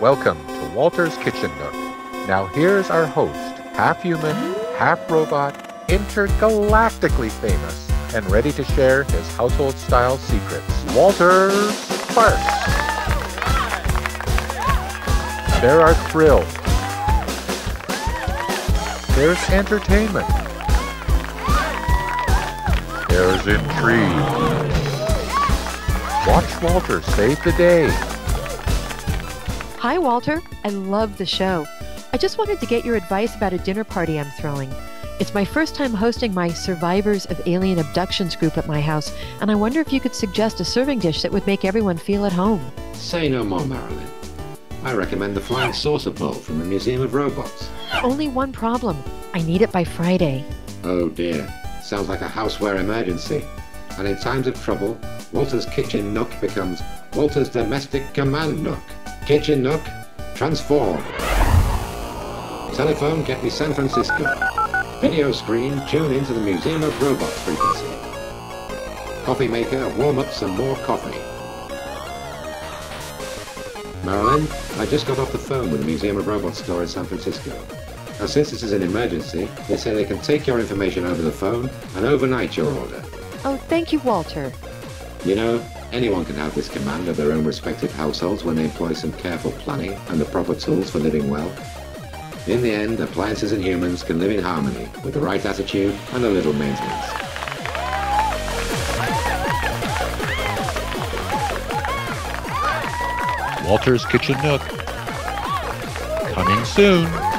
Welcome to Walter's Kitchen Nook. Now here's our host, half human, half robot, intergalactically famous, and ready to share his household style secrets, Walter Sparks. There are thrills. There's entertainment. There's intrigue. Watch Walter save the day. Hi, Walter. I love the show. I just wanted to get your advice about a dinner party I'm throwing. It's my first time hosting my Survivors of Alien Abductions group at my house, and I wonder if you could suggest a serving dish that would make everyone feel at home. Say no more, Marilyn. I recommend the flying saucer bowl from the Museum of Robots. Only one problem. I need it by Friday. Oh dear. Sounds like a houseware emergency. And in times of trouble, Walter's Kitchen Nook becomes Walter's Domestic Command Nook. Kitchen Nook, transform. Telephone, get me San Francisco. Video screen, tune into the Museum of Robots frequency. Coffee maker, warm up some more coffee. Marilyn, I just got off the phone with the Museum of Robots store in San Francisco. Now, since this is an emergency, they say they can take your information over the phone and overnight your order. Oh, thank you, Walter. You know, anyone can have this command of their own respective households when they employ some careful planning and the proper tools for living well. In the end, appliances and humans can live in harmony with the right attitude and a little maintenance. Walter's Kitchen Nook. Coming soon.